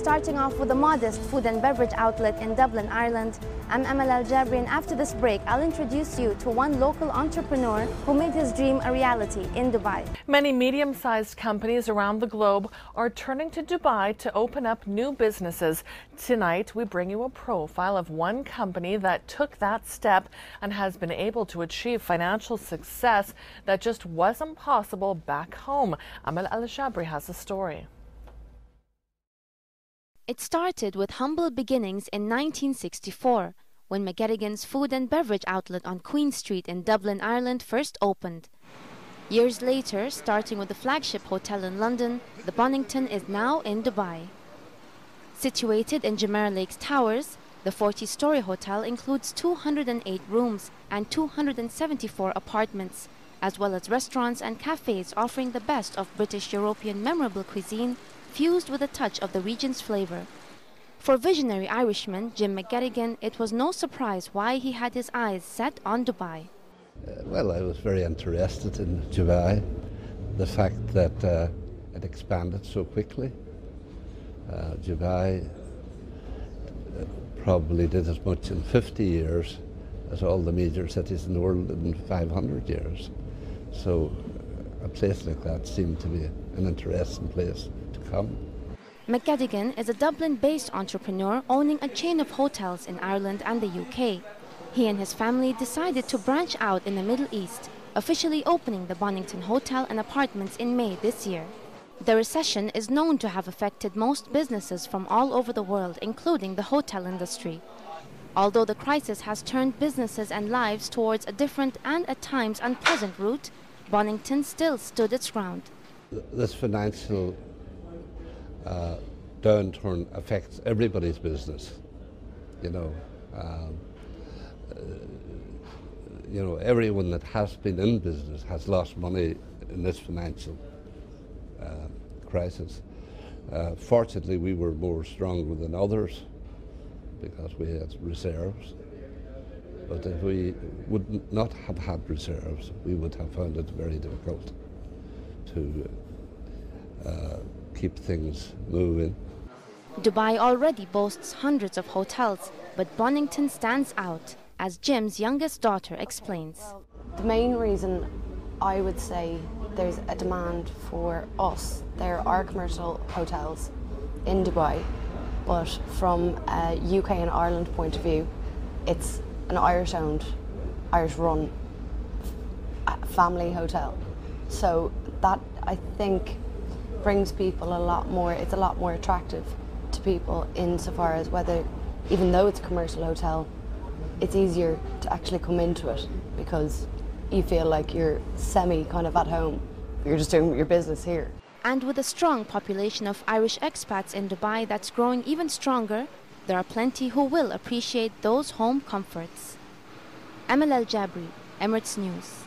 starting off with a modest food and beverage outlet in Dublin, Ireland. I'm Amal Al Jabri, and after this break, I'll introduce you to one local entrepreneur who made his dream a reality in Dubai. Many medium sized companies around the globe are turning to Dubai to open up new businesses. Tonight, we bring you a profile of one company that took that step and has been able to achieve financial success that just wasn't possible back home. Amal Al Jabri has a story. It started with humble beginnings in 1964 when McGettigan's food and beverage outlet on Queen Street in Dublin, Ireland first opened. Years later, starting with the flagship hotel in London, the Bonnington is now in Dubai. Situated in Jumeirah Lakes Towers, the 40-story hotel includes 208 rooms and 274 apartments, as well as restaurants and cafes offering the best of British European memorable cuisine fused with a touch of the region's flavor. For visionary Irishman Jim McGettigan, it was no surprise why he had his eyes set on Dubai. Uh, well, I was very interested in Dubai. The fact that uh, it expanded so quickly. Uh, Dubai uh, probably did as much in 50 years as all the major cities in the world in 500 years. So a place like that seemed to be an interesting place come. McGettigan is a Dublin-based entrepreneur owning a chain of hotels in Ireland and the UK. He and his family decided to branch out in the Middle East, officially opening the Bonnington Hotel and Apartments in May this year. The recession is known to have affected most businesses from all over the world, including the hotel industry. Although the crisis has turned businesses and lives towards a different and at times unpleasant route, Bonnington still stood its ground. This financial uh, downturn affects everybody's business. You know, um, uh, you know, everyone that has been in business has lost money in this financial uh, crisis. Uh, fortunately, we were more stronger than others because we had reserves. But if we would not have had reserves, we would have found it very difficult to uh, keep things moving. Dubai already boasts hundreds of hotels, but Bonnington stands out, as Jim's youngest daughter explains. The main reason I would say there's a demand for us, there are commercial hotels in Dubai, but from a UK and Ireland point of view, it's an Irish owned, Irish run uh, family hotel. So that I think brings people a lot more, it's a lot more attractive to people insofar as whether, even though it's a commercial hotel, it's easier to actually come into it because you feel like you're semi kind of at home. You're just doing your business here. And with a strong population of Irish expats in Dubai that's growing even stronger, there are plenty who will appreciate those home comforts. Amal Al Jabri, Emirates News.